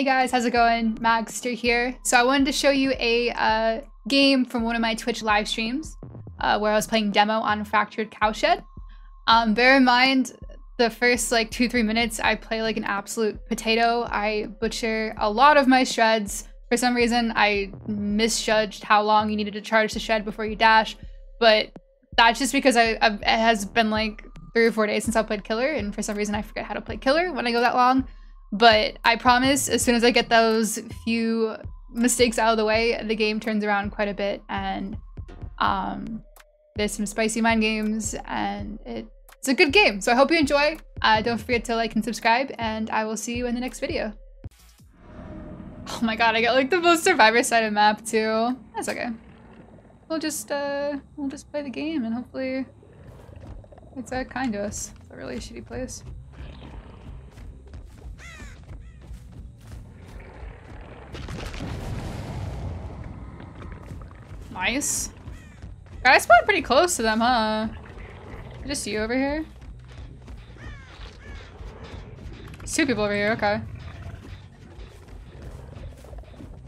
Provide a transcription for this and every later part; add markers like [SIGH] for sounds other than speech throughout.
Hey guys, how's it going? Maggstor here. So I wanted to show you a uh, game from one of my Twitch live streams uh, where I was playing demo on Fractured Cowshed. Um, bear in mind, the first like two, three minutes, I play like an absolute potato. I butcher a lot of my shreds. For some reason, I misjudged how long you needed to charge the shred before you dash, but that's just because I, I've, it has been like three or four days since I played Killer, and for some reason I forget how to play Killer when I go that long. But I promise, as soon as I get those few mistakes out of the way, the game turns around quite a bit, and um, there's some spicy mind games, and it, it's a good game. So I hope you enjoy. Uh, don't forget to like and subscribe, and I will see you in the next video. Oh my god, I got like the most survivor sided map too. That's okay. We'll just uh we'll just play the game and hopefully it's uh, kind to us. It's a really shitty place. Nice. I spawned pretty close to them, huh? Just you over here? There's two people over here, okay.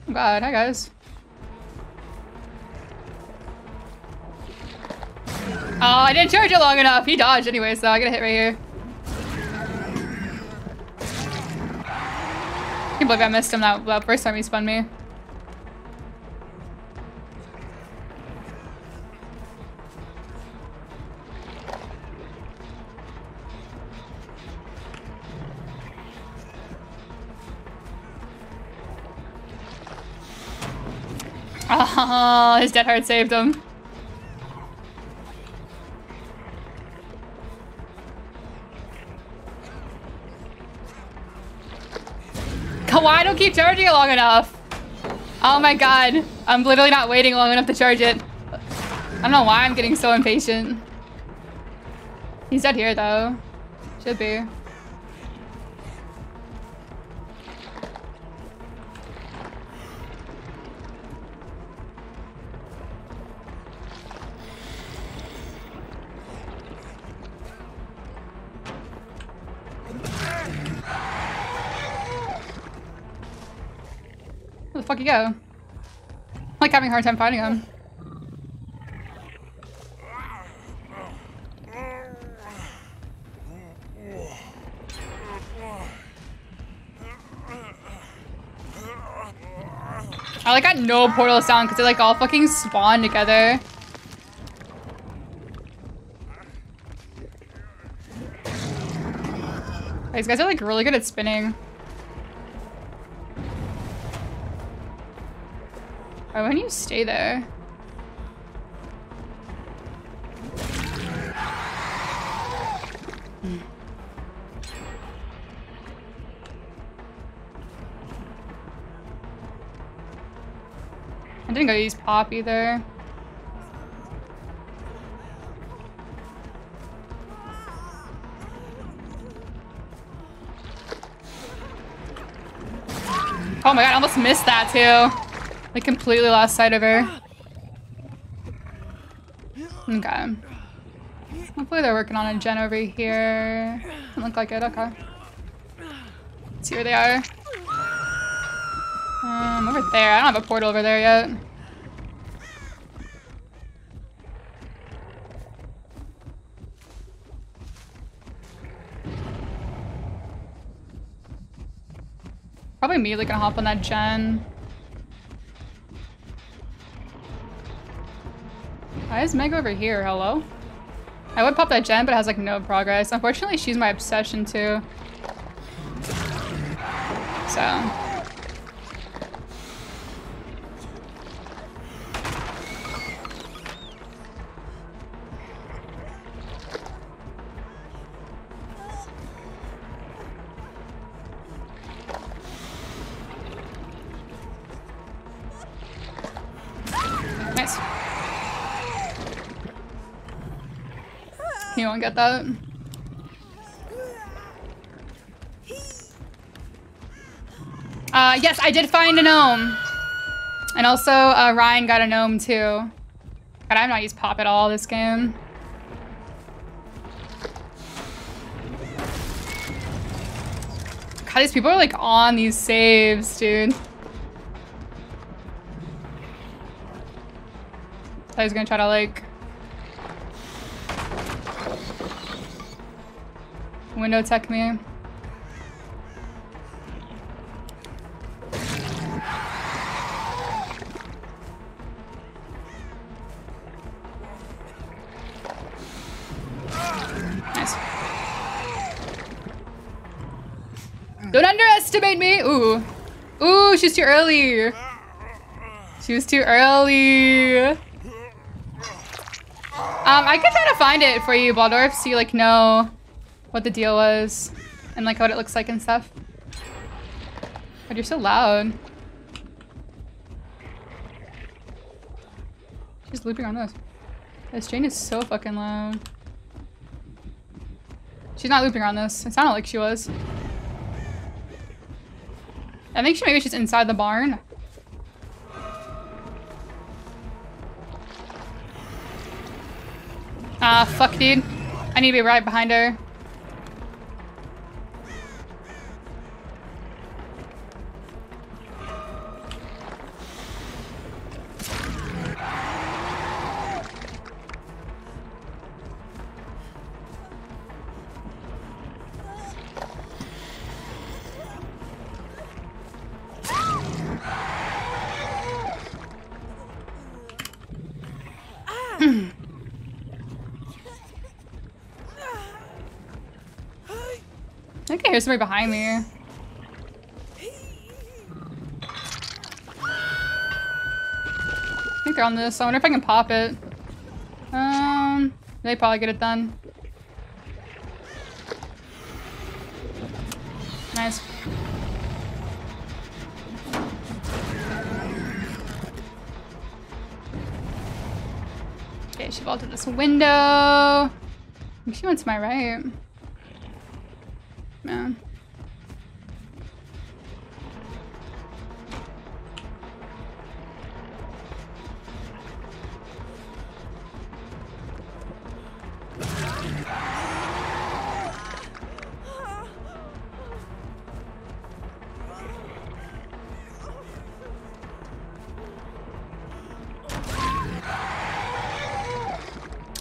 Oh god, hi guys. Oh, I didn't charge it long enough. He dodged anyway, so I get a hit right here. I can't believe I missed him that, that first time he spun me. Oh, his dead hard saved him. Why don't keep charging it long enough? Oh my god. I'm literally not waiting long enough to charge it. I don't know why I'm getting so impatient. He's dead here though. Should be. Fuck you go? I'm like having a hard time finding him. I like got no portal sound because they like all fucking spawn together. These guys are like really good at spinning. Why wouldn't you stay there? Hmm. I didn't go use pop either. Oh my god, I almost missed that too. I completely lost sight of her. Okay. Hopefully they're working on a gen over here. Doesn't look like it, okay. Let's see where they are. Um, over there. I don't have a portal over there yet. Probably immediately gonna hop on that gen. Why is Meg over here? Hello? I would pop that gen, but it has like no progress. Unfortunately, she's my obsession too. So. You won't get that? Uh, yes, I did find a gnome. And also, uh, Ryan got a gnome too. God, I've not used pop at all this game. God, these people are like on these saves, dude. I was gonna try to like window tech me. Nice. Don't underestimate me! Ooh. Ooh, she's too early. She was too early. Um, I could try to find it for you, Baldorf, so you like know what the deal was and like what it looks like and stuff. But you're so loud. She's looping on this. This Jane is so fucking loud. She's not looping around this. It sounded like she was. I think she maybe she's inside the barn. Ah, fuck, dude. I need to be right behind her. Hear somebody behind me. I think they're on this. I wonder if I can pop it. Um, they probably get it done. Nice. Okay, she vaulted this window. She went to my right. Man.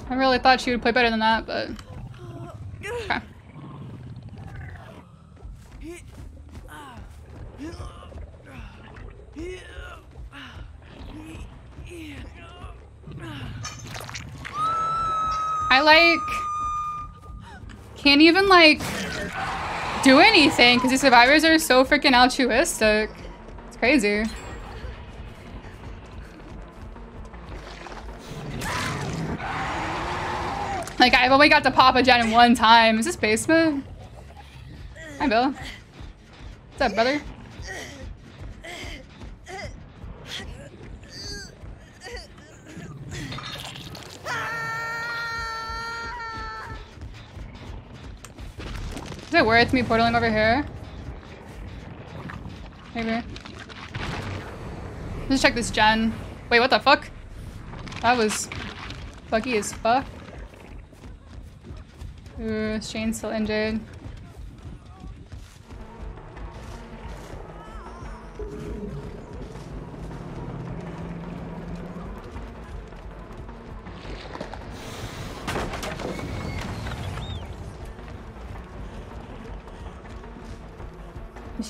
I really thought she would play better than that, but... [SIGHS] Okay. I like can't even like do anything because these survivors are so freaking altruistic. It's crazy. Like I've only got to pop a gen in one time. Is this basement? Hi Bill. What's up, brother? Is it worth me portaling over here? Maybe. Let's check this gen. Wait, what the fuck? That was buggy as fuck. Ooh, Shane's still injured.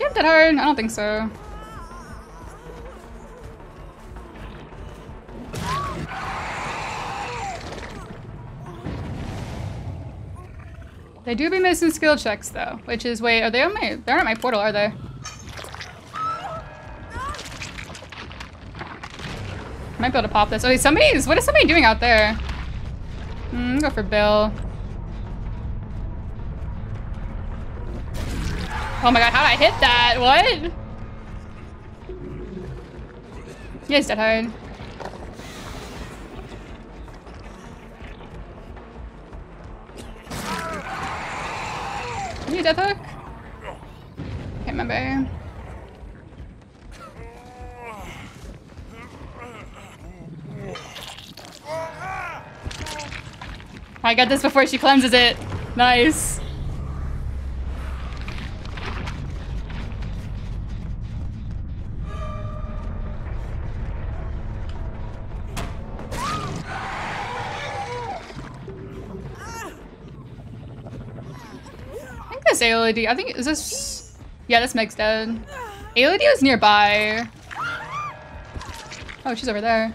She have dead hard? I don't think so. They do be missing skill checks though, which is wait, are they on my they're not my portal, are they? Might be able to pop this. Oh, somebody's what is somebody doing out there? Hmm, go for Bill. Oh my god, how did I hit that? What? Yes, dead hard. You death hook? Can't remember. I got this before she cleanses it. Nice. ALD. I think, is this... Yeah, this Meg's dead. ALD is nearby. Oh, she's over there.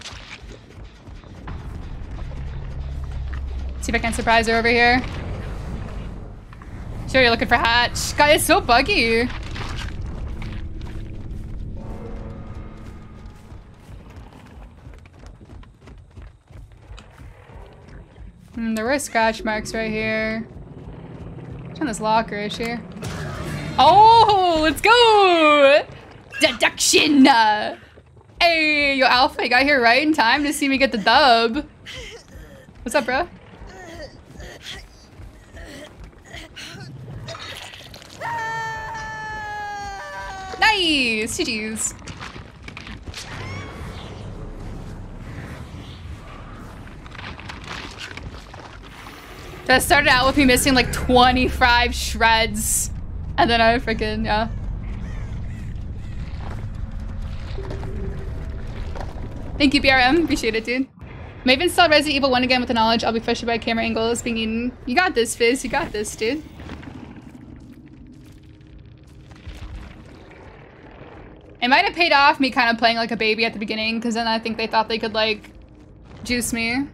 See if I can surprise her over here. Sure, you're looking for Hatch. God, it's so buggy. Hmm, there were scratch marks right here. Turn this locker is here. Oh, let's go! Deduction! Hey, yo, Alpha, you got here right in time to see me get the dub. What's up, bro? Nice! GG's. That started out with me missing like 25 shreds. And then I freaking, yeah. Thank you, BRM. Appreciate it, dude. Maybe install Resident Evil 1 again with the knowledge I'll be frustrated by camera angles being eaten. You got this, Fizz. You got this, dude. It might have paid off me kind of playing like a baby at the beginning because then I think they thought they could like juice me.